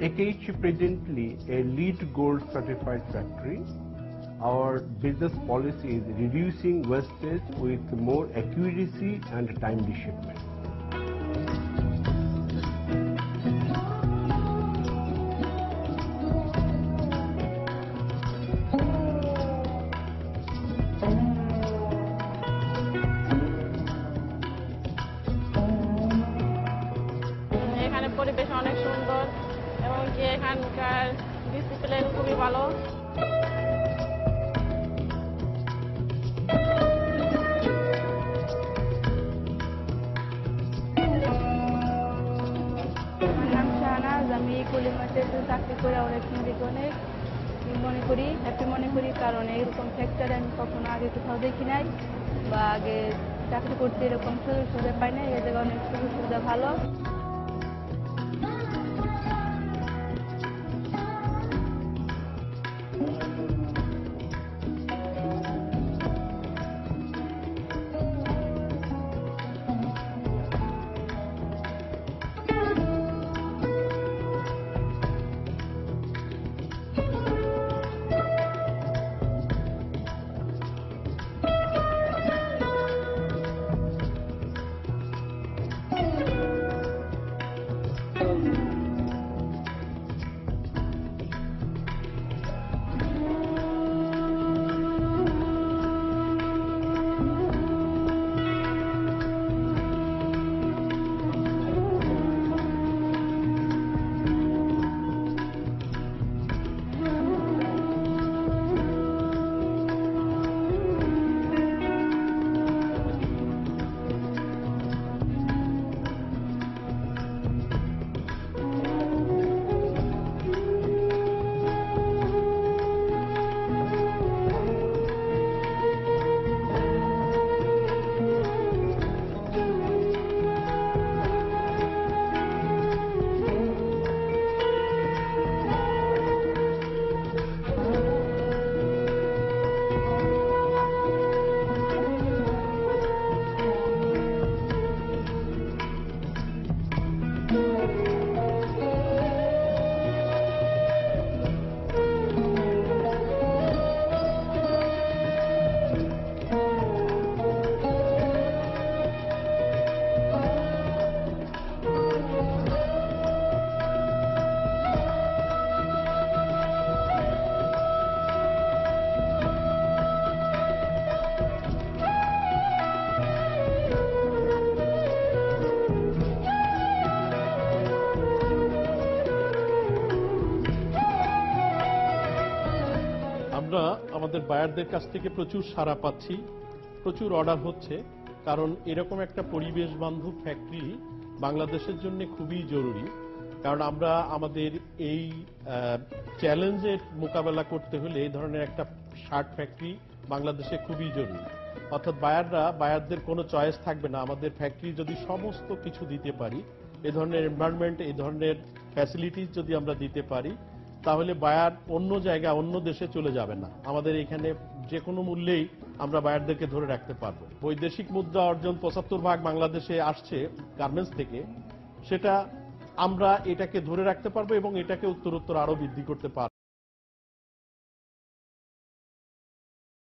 AKH presently a LEED Gold certified factory. Our business policy is reducing wastage with more accuracy and timely shipment. এখানে পরিবেশ অনেক সুন্দর এবং কি এখানকার ডিসিপ্লিন খুবই ভালো। আমি কলিমাতে চাকরি করে অনেক নিজেকে অনেক মনে মনে কারণ এরকম ফ্যাক্টরি আমি কখনো আগে কোথাও দেখি নাই বা আগে চাকরি করতে এরকম সুযোগ সুবিধা পাই নাই, এ অনেক সুযোগ সুবিধা ভালো। আমরা আমাদের বায়ারদের কাছ থেকে প্রচুর সাড়া পাচ্ছি, প্রচুর অর্ডার হচ্ছে, কারণ এরকম একটা পরিবেশ বান্ধব ফ্যাক্টরি বাংলাদেশের জন্য খুবই জরুরি। কারণ আমরা আমাদের এই চ্যালেঞ্জের মোকাবেলা করতে হলে এই ধরনের একটা শার্ট ফ্যাক্টরি বাংলাদেশে খুবই জরুরি। অর্থাৎ বায়াররা, বায়ারদের কোনো চয়েস থাকবে না। আমাদের ফ্যাক্টরি যদি সমস্ত কিছু দিতে পারি, এ ধরনের এনভায়রনমেন্ট এই ধরনের ফ্যাসিলিটিস যদি আমরা দিতে পারি তাহলে বায়ার অন্য জায়গা অন্য দেশে চলে যাবে না। আমাদের এখানে যে কোনো মূল্যেই আমরা বায়ারদেরকে ধরে রাখতে পারব। বৈদেশিক মুদ্রা অর্জন পঁচাত্তর ভাগ বাংলাদেশে আসছে গার্মেন্টস থেকে। সেটা আমরা এটাকে ধরে রাখতে পারব এবং এটাকে উত্তরোত্তর আরও বৃদ্ধি করতে পারব।